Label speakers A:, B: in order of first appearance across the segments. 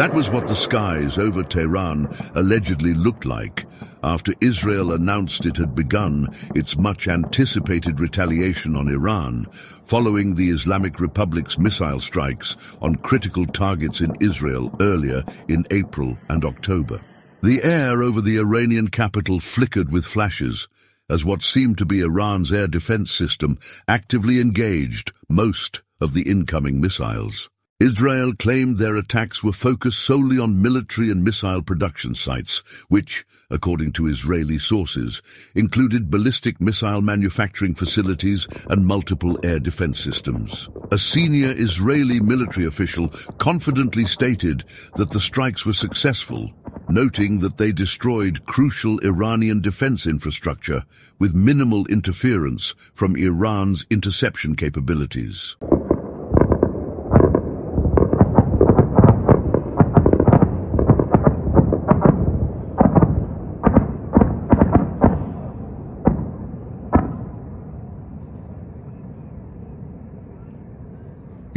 A: That was what the skies over Tehran allegedly looked like after Israel announced it had begun its much-anticipated retaliation on Iran following the Islamic Republic's missile strikes on critical targets in Israel earlier in April and October. The air over the Iranian capital flickered with flashes as what seemed to be Iran's air defense system actively engaged most of the incoming missiles. Israel claimed their attacks were focused solely on military and missile production sites, which, according to Israeli sources, included ballistic missile manufacturing facilities and multiple air defense systems. A senior Israeli military official confidently stated that the strikes were successful, noting that they destroyed crucial Iranian defense infrastructure with minimal interference from Iran's interception capabilities.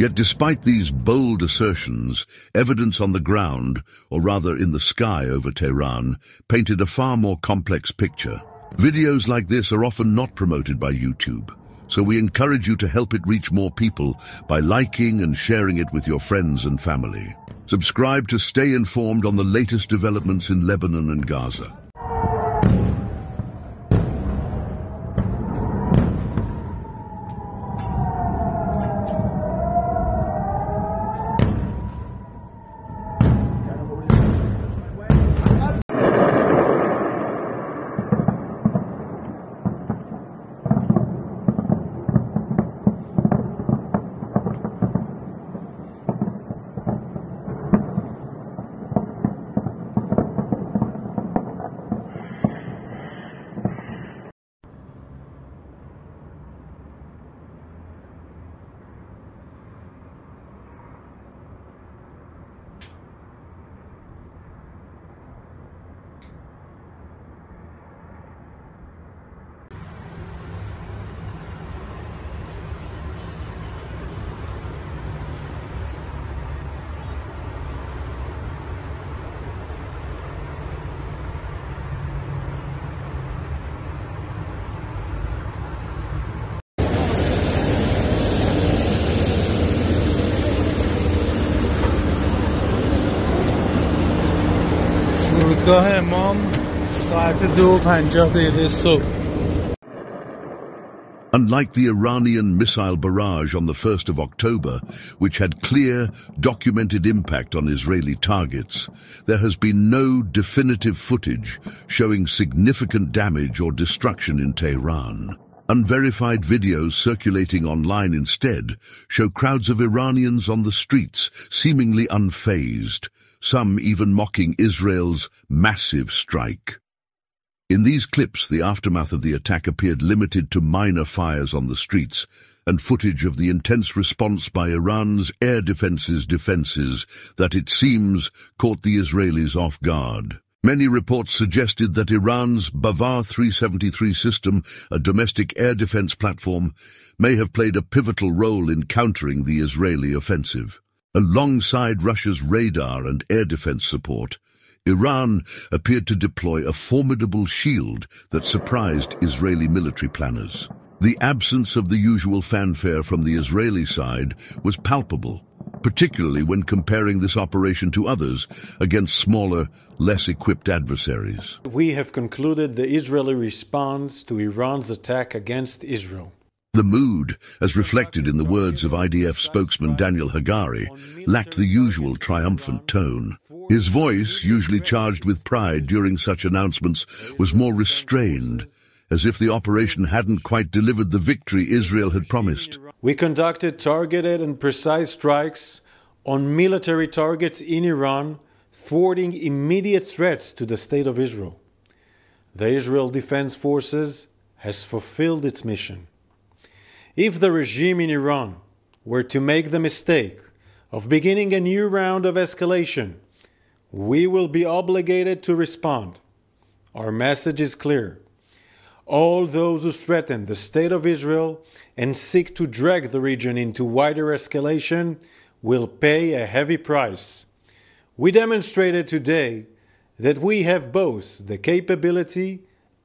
A: Yet despite these bold assertions, evidence on the ground, or rather in the sky over Tehran, painted a far more complex picture. Videos like this are often not promoted by YouTube, so we encourage you to help it reach more people by liking and sharing it with your friends and family. Subscribe to stay informed on the latest developments in Lebanon and Gaza.
B: فرودگاه امام ساعت دو پنجاه دقیقه صبح
A: Unlike the Iranian missile barrage on the 1st of October, which had clear, documented impact on Israeli targets, there has been no definitive footage showing significant damage or destruction in Tehran. Unverified videos circulating online instead show crowds of Iranians on the streets, seemingly unfazed, some even mocking Israel's massive strike. In these clips, the aftermath of the attack appeared limited to minor fires on the streets and footage of the intense response by Iran's air defense's defenses that it seems caught the Israelis off guard. Many reports suggested that Iran's Bavar 373 system, a domestic air defense platform, may have played a pivotal role in countering the Israeli offensive. Alongside Russia's radar and air defense support, Iran appeared to deploy a formidable shield that surprised Israeli military planners. The absence of the usual fanfare from the Israeli side was palpable, particularly when comparing this operation to others against smaller, less equipped adversaries.
C: We have concluded the Israeli response to Iran's attack against Israel.
A: The mood, as reflected in the words of IDF spokesman Daniel Hagari, lacked the usual triumphant tone. His voice, usually charged with pride during such announcements, was more restrained, as if the operation hadn't quite delivered the victory Israel had promised.
C: We conducted targeted and precise strikes on military targets in Iran, thwarting immediate threats to the state of Israel. The Israel Defense Forces has fulfilled its mission. If the regime in Iran were to make the mistake of beginning a new round of escalation, we will be obligated to respond. Our message is clear. All those who threaten the state of Israel and seek to drag the region into wider escalation will pay a heavy price. We demonstrated today that we have both the capability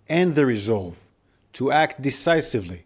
C: and the resolve to act decisively,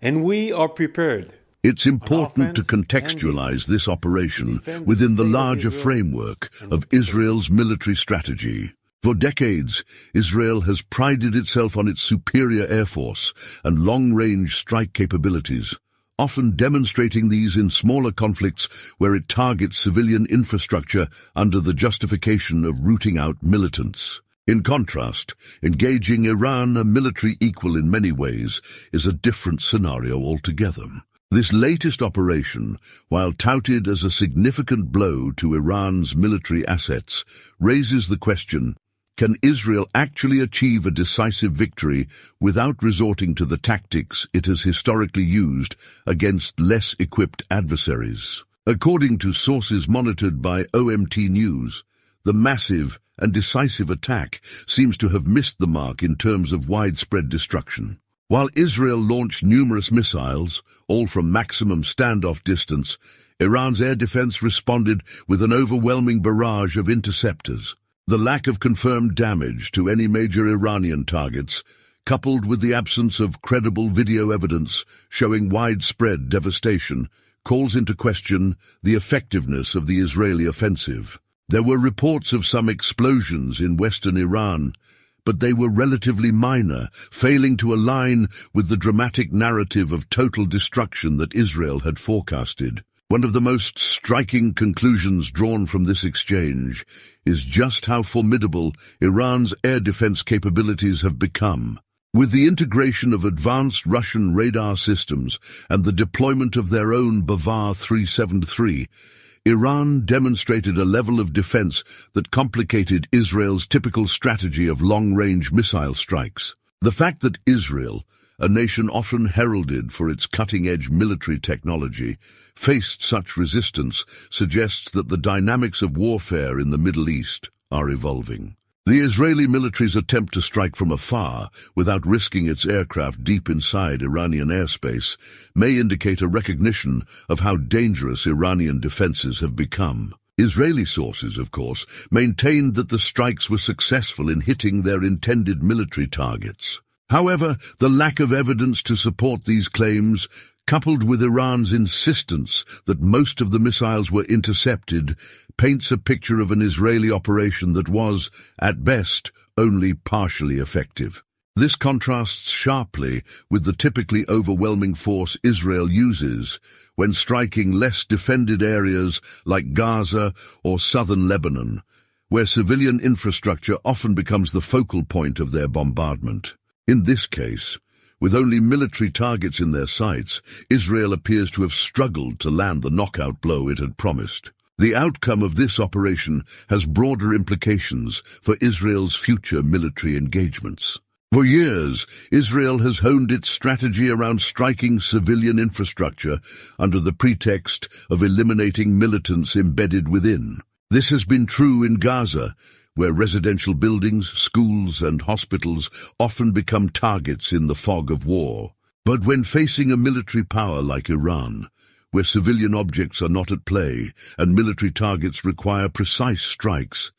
C: and we are prepared.
A: It's important to contextualize this operation within the larger framework of Israel's military strategy. For decades, Israel has prided itself on its superior air force and long-range strike capabilities, often demonstrating these in smaller conflicts where it targets civilian infrastructure under the justification of rooting out militants. In contrast, engaging Iran, a military equal in many ways, is a different scenario altogether. This latest operation, while touted as a significant blow to Iran's military assets, raises the question, can Israel actually achieve a decisive victory without resorting to the tactics it has historically used against less equipped adversaries? According to sources monitored by OMT News, the massive and decisive attack seems to have missed the mark in terms of widespread destruction. While Israel launched numerous missiles, all from maximum standoff distance, Iran's air defense responded with an overwhelming barrage of interceptors. The lack of confirmed damage to any major Iranian targets, coupled with the absence of credible video evidence showing widespread devastation, calls into question the effectiveness of the Israeli offensive. There were reports of some explosions in western Iran, but they were relatively minor, failing to align with the dramatic narrative of total destruction that Israel had forecasted. One of the most striking conclusions drawn from this exchange is just how formidable Iran's air defense capabilities have become. With the integration of advanced Russian radar systems and the deployment of their own Bavar 373, Iran demonstrated a level of defense that complicated Israel's typical strategy of long-range missile strikes. The fact that Israel, a nation often heralded for its cutting-edge military technology, faced such resistance suggests that the dynamics of warfare in the Middle East are evolving. The Israeli military's attempt to strike from afar without risking its aircraft deep inside Iranian airspace may indicate a recognition of how dangerous Iranian defenses have become. Israeli sources, of course, maintained that the strikes were successful in hitting their intended military targets. However, the lack of evidence to support these claims coupled with Iran's insistence that most of the missiles were intercepted, paints a picture of an Israeli operation that was, at best, only partially effective. This contrasts sharply with the typically overwhelming force Israel uses when striking less defended areas like Gaza or southern Lebanon, where civilian infrastructure often becomes the focal point of their bombardment. In this case, with only military targets in their sights, Israel appears to have struggled to land the knockout blow it had promised. The outcome of this operation has broader implications for Israel's future military engagements. For years, Israel has honed its strategy around striking civilian infrastructure under the pretext of eliminating militants embedded within. This has been true in Gaza, where residential buildings, schools and hospitals often become targets in the fog of war. But when facing a military power like Iran, where civilian objects are not at play and military targets require precise strikes,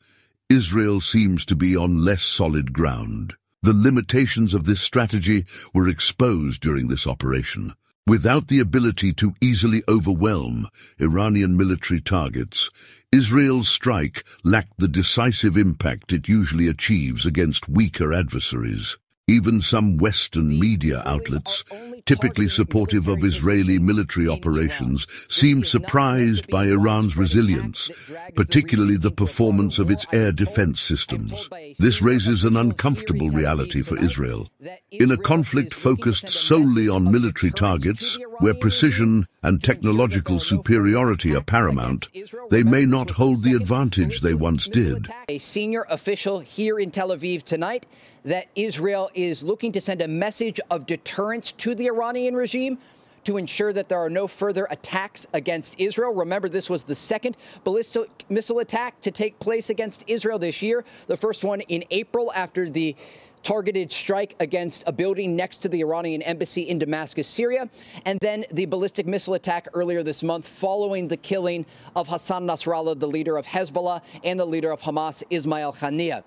A: Israel seems to be on less solid ground. The limitations of this strategy were exposed during this operation. Without the ability to easily overwhelm Iranian military targets, Israel's strike lacked the decisive impact it usually achieves against weaker adversaries. Even some Western media outlets, typically supportive of Israeli military operations, seem surprised by Iran's resilience, particularly the performance of its air defense systems. This raises an uncomfortable reality for Israel. In a conflict focused solely on military targets, where precision and technological superiority are paramount, they may not hold the advantage they once did.
D: A senior official here in Tel Aviv tonight that Israel is looking to send a message of deterrence to the Iranian regime to ensure that there are no further attacks against Israel. Remember, this was the second ballistic missile attack to take place against Israel this year, the first one in April after the targeted strike against a building next to the Iranian embassy in Damascus, Syria, and then the ballistic missile attack earlier this month following the killing of Hassan Nasrallah, the leader of Hezbollah, and the leader of Hamas, Ismail Haniyeh.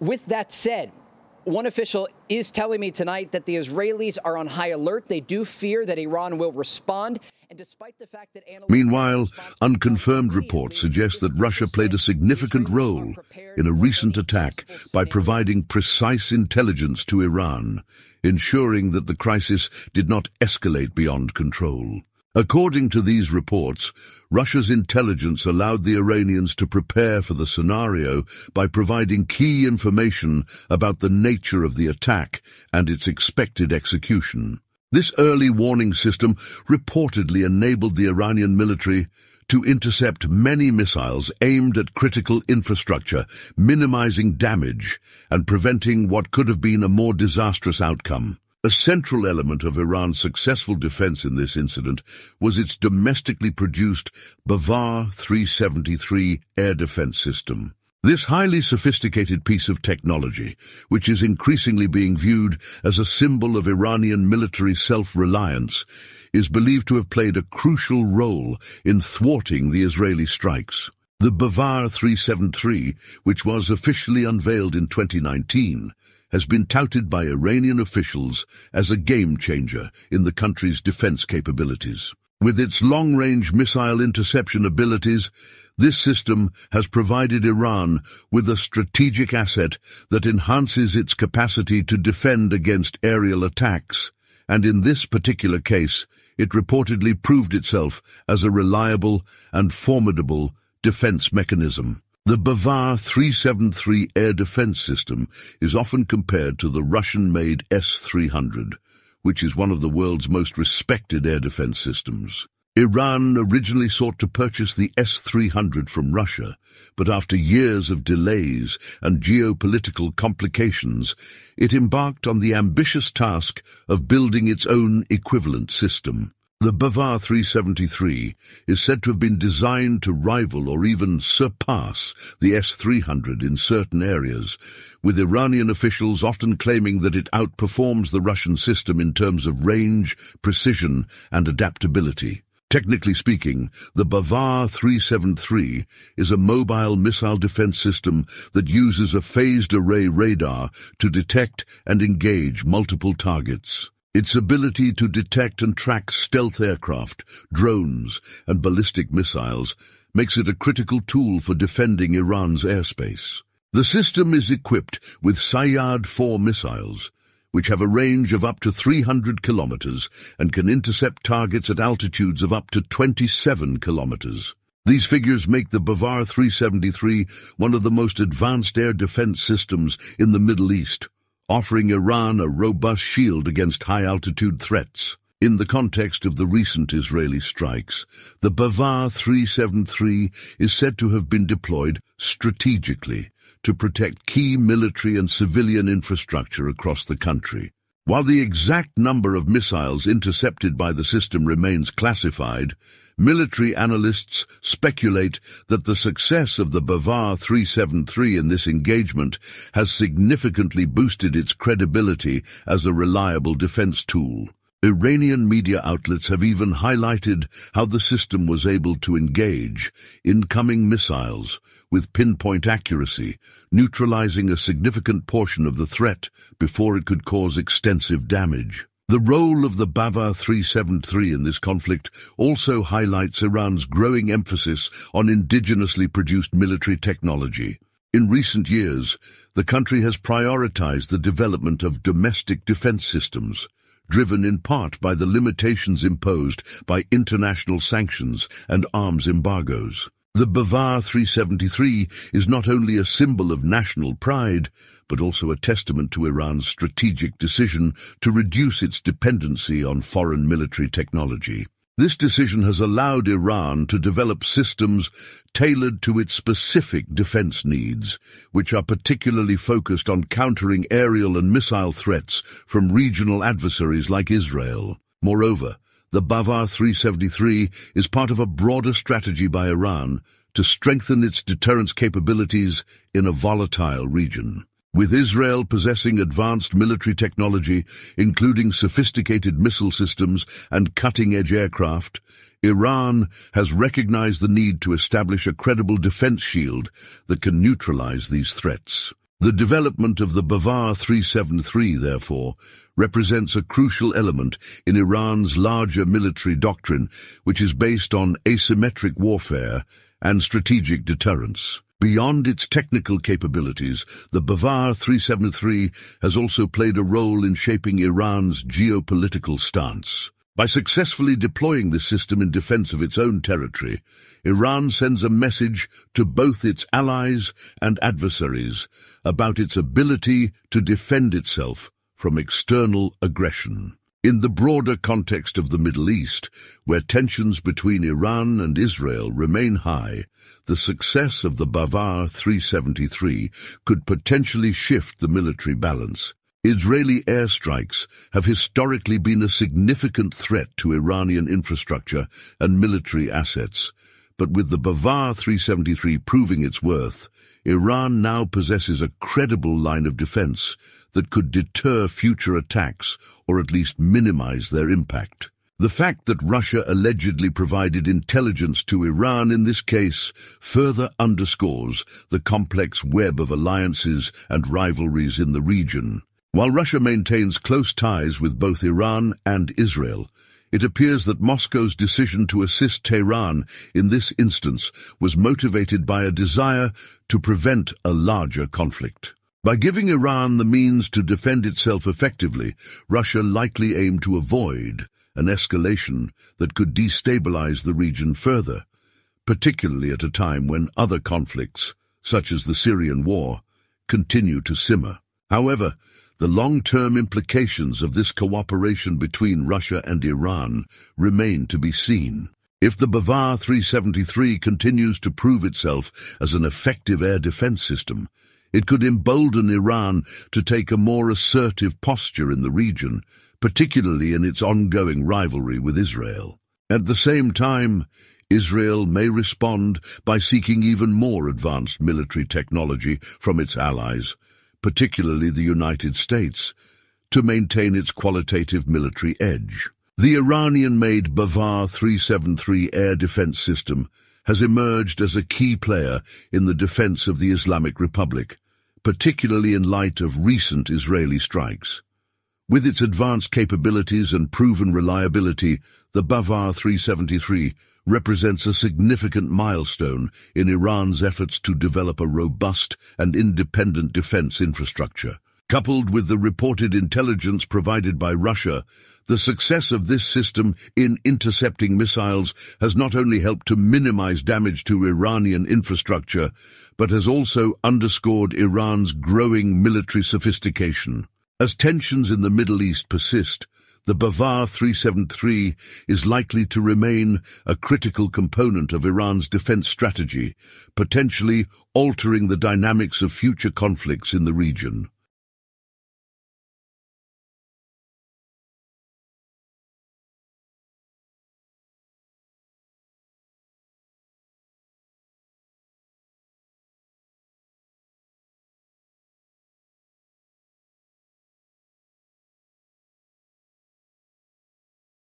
D: With that said, one official is telling me tonight that the Israelis are on high alert. They do fear that Iran will respond.
A: Meanwhile, unconfirmed reports suggest that Russia played a significant role in a recent attack by providing precise intelligence to Iran, ensuring that the crisis did not escalate beyond control. According to these reports, Russia's intelligence allowed the Iranians to prepare for the scenario by providing key information about the nature of the attack and its expected execution. This early warning system reportedly enabled the Iranian military to intercept many missiles aimed at critical infrastructure, minimizing damage and preventing what could have been a more disastrous outcome. A central element of Iran's successful defense in this incident was its domestically produced Bavar 373 air defense system. This highly sophisticated piece of technology, which is increasingly being viewed as a symbol of Iranian military self-reliance, is believed to have played a crucial role in thwarting the Israeli strikes. The Bavar 373, which was officially unveiled in 2019, has been touted by Iranian officials as a game-changer in the country's defense capabilities. With its long-range missile interception abilities, this system has provided Iran with a strategic asset that enhances its capacity to defend against aerial attacks, and in this particular case, it reportedly proved itself as a reliable and formidable defense mechanism. The Bavar 373 air defense system is often compared to the Russian-made S-300, which is one of the world's most respected air defense systems. Iran originally sought to purchase the S-300 from Russia, but after years of delays and geopolitical complications, it embarked on the ambitious task of building its own equivalent system. The Bavar 373 is said to have been designed to rival or even surpass the S-300 in certain areas, with Iranian officials often claiming that it outperforms the Russian system in terms of range, precision and adaptability. Technically speaking, the Bavar 373 is a mobile missile defense system that uses a phased array radar to detect and engage multiple targets. Its ability to detect and track stealth aircraft, drones, and ballistic missiles makes it a critical tool for defending Iran's airspace. The system is equipped with Sayyad-4 missiles, which have a range of up to 300 kilometers and can intercept targets at altitudes of up to 27 kilometers. These figures make the Bavar 373 one of the most advanced air defense systems in the Middle East offering Iran a robust shield against high-altitude threats. In the context of the recent Israeli strikes, the Bavar 373 is said to have been deployed strategically to protect key military and civilian infrastructure across the country. While the exact number of missiles intercepted by the system remains classified, Military analysts speculate that the success of the Bavar 373 in this engagement has significantly boosted its credibility as a reliable defense tool. Iranian media outlets have even highlighted how the system was able to engage incoming missiles with pinpoint accuracy, neutralizing a significant portion of the threat before it could cause extensive damage. The role of the Bavar 373 in this conflict also highlights Iran's growing emphasis on indigenously produced military technology. In recent years, the country has prioritized the development of domestic defense systems, driven in part by the limitations imposed by international sanctions and arms embargoes. The Bavar 373 is not only a symbol of national pride, but also a testament to Iran's strategic decision to reduce its dependency on foreign military technology. This decision has allowed Iran to develop systems tailored to its specific defense needs, which are particularly focused on countering aerial and missile threats from regional adversaries like Israel. Moreover, The Bavar 373 is part of a broader strategy by Iran to strengthen its deterrence capabilities in a volatile region. With Israel possessing advanced military technology, including sophisticated missile systems and cutting-edge aircraft, Iran has recognized the need to establish a credible defense shield that can neutralize these threats. The development of the Bavar 373, therefore, represents a crucial element in Iran's larger military doctrine, which is based on asymmetric warfare and strategic deterrence. Beyond its technical capabilities, the Bavar 373 has also played a role in shaping Iran's geopolitical stance. By successfully deploying this system in defense of its own territory, Iran sends a message to both its allies and adversaries about its ability to defend itself from external aggression. In the broader context of the Middle East, where tensions between Iran and Israel remain high, the success of the Bavar 373 could potentially shift the military balance. Israeli airstrikes have historically been a significant threat to Iranian infrastructure and military assets, but with the Bavar 373 proving its worth, Iran now possesses a credible line of defense that could deter future attacks or at least minimize their impact. The fact that Russia allegedly provided intelligence to Iran in this case further underscores the complex web of alliances and rivalries in the region. While Russia maintains close ties with both Iran and Israel, it appears that Moscow's decision to assist Tehran in this instance was motivated by a desire to prevent a larger conflict. By giving Iran the means to defend itself effectively, Russia likely aimed to avoid an escalation that could destabilize the region further, particularly at a time when other conflicts, such as the Syrian war, continue to simmer. However, the long-term implications of this cooperation between Russia and Iran remain to be seen. If the Bavar 373 continues to prove itself as an effective air defense system, it could embolden Iran to take a more assertive posture in the region, particularly in its ongoing rivalry with Israel. At the same time, Israel may respond by seeking even more advanced military technology from its allies, particularly the United States, to maintain its qualitative military edge. The Iranian-made Bavar 373 air defense system has emerged as a key player in the defense of the Islamic Republic, particularly in light of recent Israeli strikes. With its advanced capabilities and proven reliability, the Bavar 373 represents a significant milestone in Iran's efforts to develop a robust and independent defense infrastructure. Coupled with the reported intelligence provided by Russia, the success of this system in intercepting missiles has not only helped to minimize damage to Iranian infrastructure, but has also underscored Iran's growing military sophistication. As tensions in the Middle East persist, the Bavar 373 is likely to remain a critical component of Iran's defense strategy, potentially altering the dynamics of future conflicts in the region.